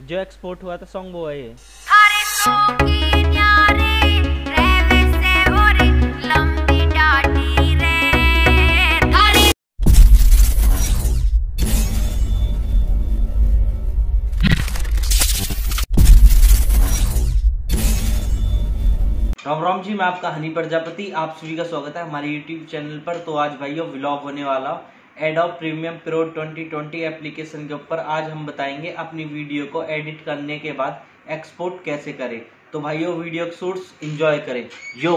जो एक्सपोर्ट हुआ था सॉन्ग वो है ये। राम राम जी मैं आपका हनी प्रजापति। आप सभी का स्वागत है हमारे यूट्यूब चैनल पर। तो आज भाइयों व्लॉग होने वाला एडोब प्रीमियम प्रो 2020 एप्लीकेशन के ऊपर आज हम बताएँगे अपनी वीडियो को एडिट करने के बाद एक्सपोर्ट कैसे करें। तो भाइयों वीडियो शूट्स इंजॉय करें। यो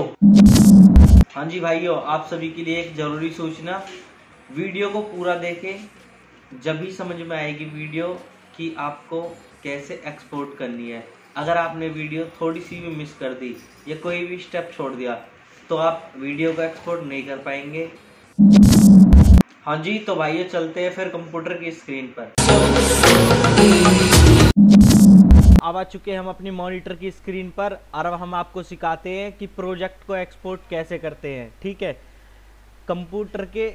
हाँ जी भाइयों, आप सभी के लिए एक ज़रूरी सूचना। वीडियो को पूरा देखें। जब भी समझ में आएगी वीडियो कि आपको कैसे एक्सपोर्ट करनी है। अगर आपने वीडियो थोड़ी सी भी मिस कर दी या कोई भी स्टेप छोड़ दिया तो आप वीडियो को एक्सपोर्ट नहीं कर पाएँगे। हाँ जी तो भाइयों चलते हैं फिर कंप्यूटर की स्क्रीन पर। अब आ चुके हैं हम अपनी मॉनिटर की स्क्रीन पर और अब हम आपको सिखाते हैं कि प्रोजेक्ट को एक्सपोर्ट कैसे करते हैं, ठीक है? कंप्यूटर के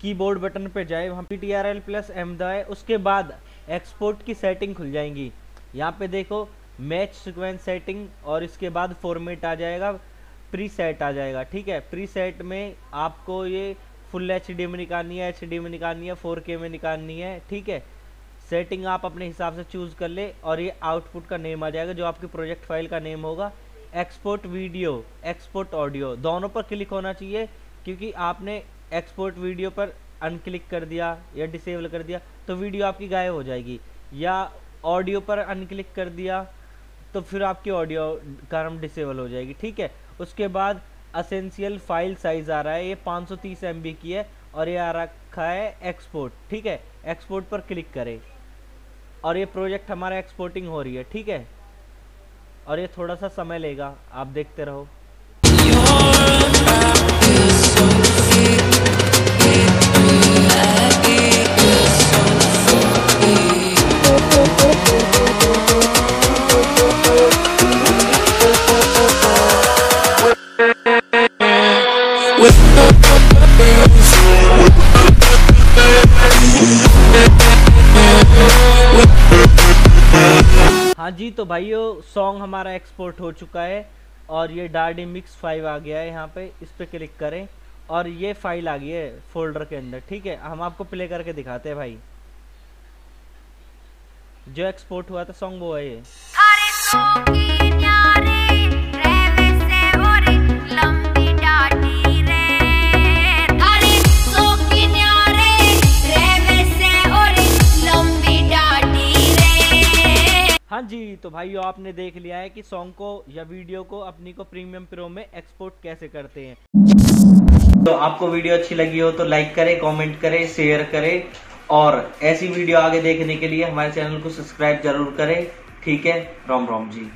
कीबोर्ड बटन पर जाए, वहाँ P T R L plus M दबाए, उसके बाद एक्सपोर्ट की सेटिंग खुल जाएँगी। यहाँ पे देखो मैच सिक्वेंस सेटिंग और इसके बाद फॉर्मेट आ जाएगा प्री सेट आ जाएगा, ठीक है? प्री सेट में आपको ये फुल एच डी में निकालनी है एच डी में निकालनी है फोर में निकालनी है, ठीक है? सेटिंग आप अपने हिसाब से चूज़ कर ले और ये आउटपुट का नेम आ जाएगा, जो आपकी प्रोजेक्ट फ़ाइल का नेम होगा। एक्सपोर्ट वीडियो एक्सपोर्ट ऑडियो दोनों पर क्लिक होना चाहिए, क्योंकि आपने एक्सपोर्ट वीडियो पर अनक्लिक कर दिया या डिसेबल कर दिया तो वीडियो आपकी गायब हो जाएगी। या ऑडियो पर अनक्लिक कर दिया तो फिर आपकी ऑडियो का नाम डिसेबल हो जाएगी, ठीक है? उसके बाद असेंशियल फ़ाइल साइज़ आ रहा है, ये 530 सौ की है और ये आ रखा है एक्सपोर्ट ठीक है? एक्सपोर्ट पर क्लिक करें। और ये प्रोजेक्ट हमारा एक्सपोर्टिंग हो रही है, ठीक है? और ये थोड़ा सा समय लेगा, आप देखते रहो। हाँ जी तो भाइयों सॉन्ग हमारा एक्सपोर्ट हो चुका है और ये डार्डी मिक्स फाइव आ गया है यहाँ पे, इस पर क्लिक करें और ये फ़ाइल आ गई है फोल्डर के अंदर, ठीक है? हम आपको प्ले करके दिखाते हैं भाई। जो एक्सपोर्ट हुआ था सॉन्ग वो है ये। जी तो भाइयों आपने देख लिया है कि सॉन्ग को या वीडियो को अपनी को प्रीमियम प्रो में एक्सपोर्ट कैसे करते हैं। तो आपको वीडियो अच्छी लगी हो तो लाइक करें कमेंट करें शेयर करें और ऐसी वीडियो आगे देखने के लिए हमारे चैनल को सब्सक्राइब ज़रूर करें। ठीक है? राम राम जी।